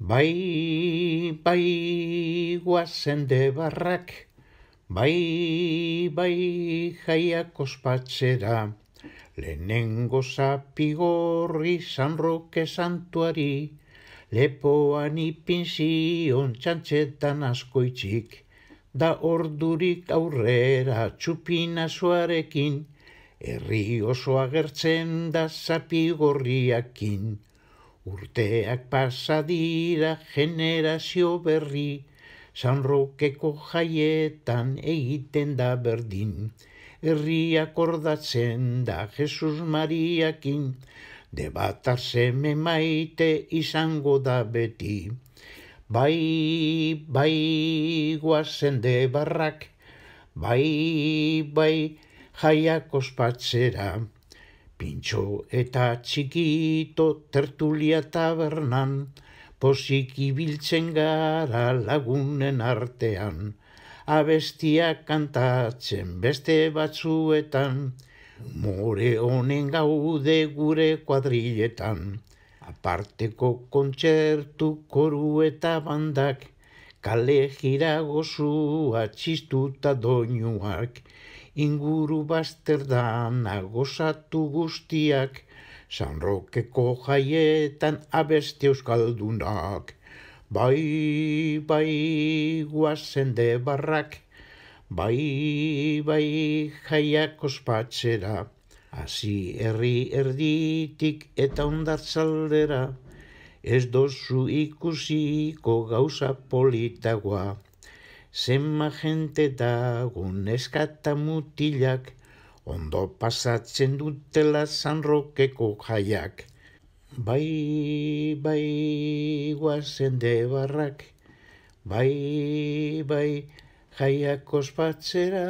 Bai, bai, guazen de bai, bai, jaiak ospatzera, lehenengo zapigorri sanroke santuari, lepoan ipinzion txantxetan askoitzik, da ordurik aurrera txupina zuarekin, herri oso agertzen da zapigorriakin. Urteak pasadira generazio berri, sanrokeko jaietan egiten da berdin. Herriak ordatzen da Jesus Mariakin, debatar seme maite izango da beti. Bai, bai, guazen de barrak, bai, bai, jaiak ospatzera. Pintxo eta txikito tertulia tabernan, posik ibiltzen gara lagunen artean, abestiak kantatzen beste batzuetan, more honen gaude gure kuadriletan, aparteko kontzertu koru eta bandak, kale jira gozua txistuta doinuak, inguru bazterdan agosatu guztiak, sanrokeko jaietan abeste euskaldunak. Bai, bai, guazen de barrak, bai, bai, jaiak ospatzera, hasi herri erditik eta ondartzaldera, ez dozu ikusiko gauza politagoa. Zenma jente dagun eskata mutilak, ondo pasatzen dutela sanrokeko jaiak. Bai, bai, guazen de barrak, bai, bai, jaiak ospatzera.